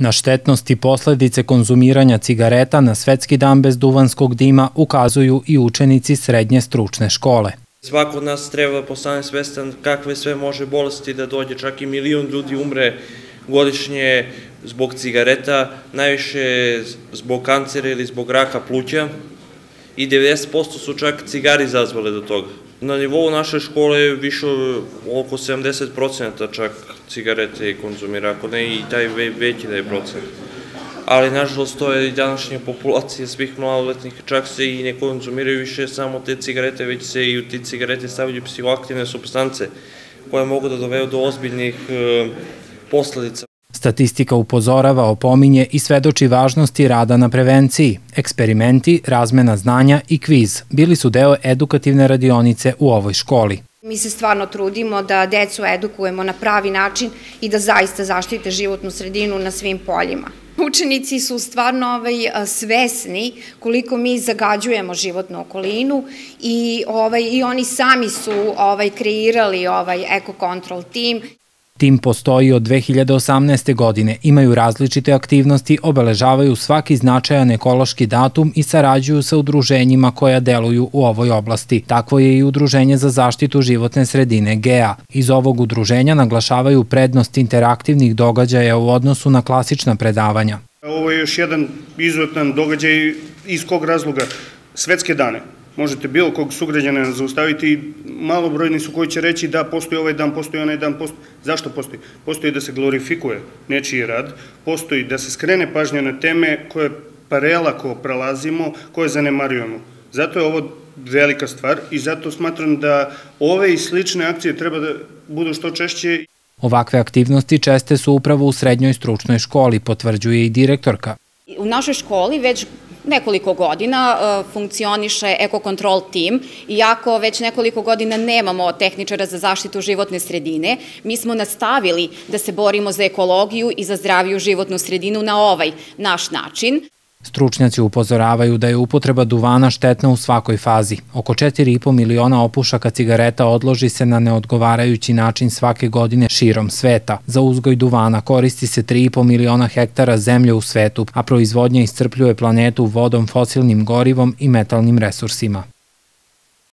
Na štetnosti posledice konzumiranja cigareta na Svetski dan bez duvanskog dima ukazuju i učenici srednje stručne škole. Svako od nas treba postane svestan kakve sve može bolesti da dođe, čak i milion ljudi umre godišnje zbog cigareta, najviše zbog kancera ili zbog raka pluća i 90% su čak cigari izazvale do toga. Na nivou naše škole je više oko 70% čak cigarete konzumira, ako ne i taj veći da je procent. Ali, nažalost, to je i današnja populacija svih maloletnih, čak se i ne konzumiraju više samo te cigarete, već se i u ti cigarete stavljaju psihoaktivne substance koje mogu da doveju do ozbiljnih e, posledica. Statistika upozorava, opominje i svedoči važnosti rada na prevenciji. Eksperimenti, razmena znanja i kviz bili su deo edukativne radionice u ovoj školi. Mi se stvarno trudimo da decu edukujemo na pravi način i da zaista zaštite životnu sredinu na svim poljima. Učenici su stvarno ovaj, svesni koliko mi zagađujemo životnu okolinu i, ovaj, i oni sami su ovaj, kreirali ovaj Eco Control Team. Tim postoji od 2018. godine, imaju različite aktivnosti, obeležavaju svaki značajan ekološki datum i sarađuju sa udruženjima koja deluju u ovoj oblasti. Takvo je i Udruženje za zaštitu životne sredine GEA. Iz ovog udruženja naglašavaju prednost interaktivnih događaja u odnosu na klasična predavanja. Ovo je još jedan izuzetan događaj iz kog razloga svetske dane možete bilo kog sugrađana zaustaviti i malobrojni su koji će reći da postoji ovaj dan, postoji onaj dan, postoji. Zašto postoji? Postoji da se glorifikuje nečiji rad, postoji da se skrene pažnja na teme koje parelako prelazimo, koje zanemarujemo. Zato je ovo velika stvar i zato smatram da ove i slične akcije treba da budu što češće. Ovakve aktivnosti česte su upravo u srednjoj stručnoj školi, potvrđuje i direktorka. U našoj školi već nekoliko godina e, funkcioniše ekokontrol tim, iako već nekoliko godina nemamo tehničara za zaštitu životne sredine, mi smo nastavili da se borimo za ekologiju i za zdraviju životnu sredinu na ovaj naš način. Stručnjaci upozoravaju da je upotreba duvana štetna u svakoj fazi. Oko 4,5 miliona opušaka cigareta odloži se na neodgovarajući način svake godine širom sveta. Za uzgoj duvana koristi se 3,5 miliona hektara zemlje u svetu, a proizvodnja iscrpljuje planetu vodom, fosilnim gorivom i metalnim resursima.